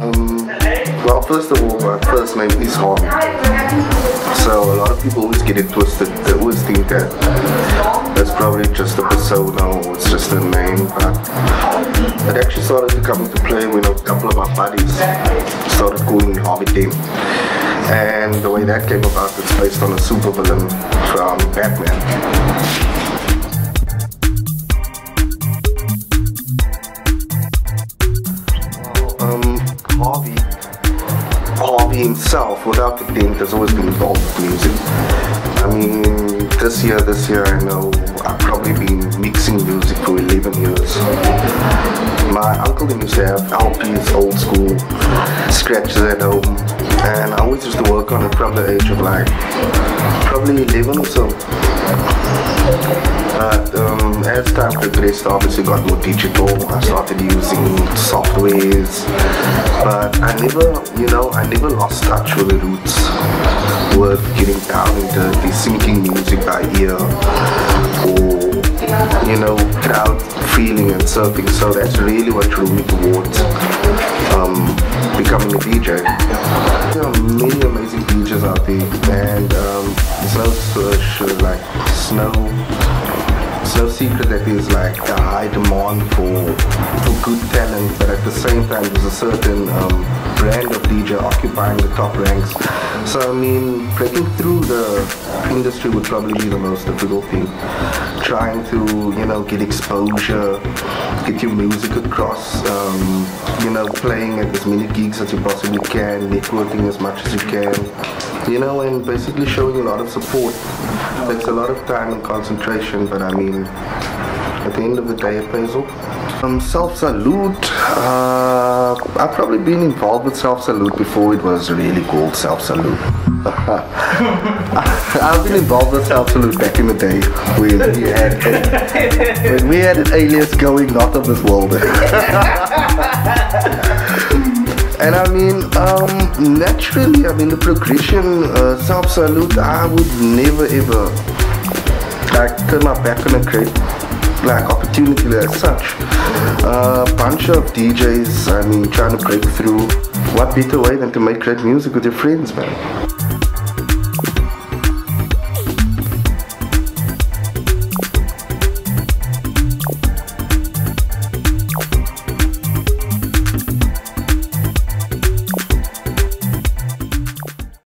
Um, well, first of all, my first name is Harvey. So a lot of people always get it twisted. They always think that that's probably just a persona or it's just a name. But it actually started to come into play when a couple of my buddies started calling me Harvey Dent. And the way that came about is based on a supervillain from Batman. Himself, without the dent, has always been involved with music. I mean, this year, this year, I know I've probably been mixing music for 11 years. My uncle used to have LPs, old school, scratches at home, and I always used to work on it from the age of like probably 11 or so. Um, as time progressed, obviously got more digital. I started using softwares, but I never, you know, I never lost touch with the roots. With getting down into the syncing music by ear, or you know, crowd feeling and surfing. So that's really what drew me towards um, becoming a DJ. There are many amazing DJs out there, and um, no such like snow. No secret that there's like a high demand for for good talent, but at the same time there's a certain um, brand of DJ occupying the top ranks. So I mean, breaking through the industry would probably be the most difficult thing. Trying to you know get exposure, get your music across, um, you know, playing at as many gigs as you possibly can, networking as much as you can, you know, and basically showing a lot of support. Takes a lot of time and concentration, but I mean, at the end of the day, it pays off. Um, SelfSaloet, uh, I've probably been involved with SelfSaloet before it was really called SelfSaloet. I've been involved with Self Salute back in the day when we had when we had an alias going not of this world. And I mean, um, naturally, I mean, the progression, uh, SelfSaloet, I would never ever like turn my back on a great like opportunity as such. A bunch of DJs, I mean, trying to break through. What better way than to make great music with your friends, man?